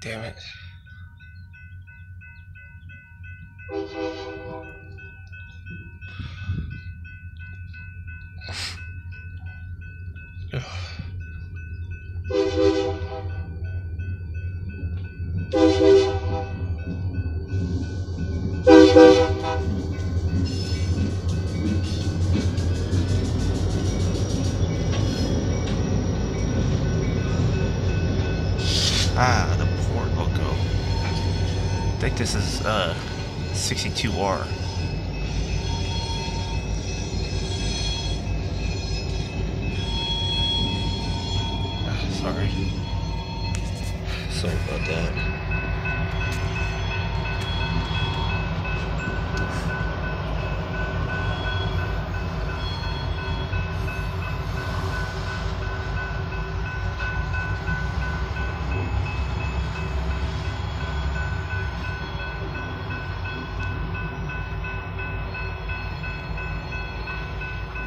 Damn it. Ah, the port logo. I think this is uh 62R. Ah, sorry. Sorry about that.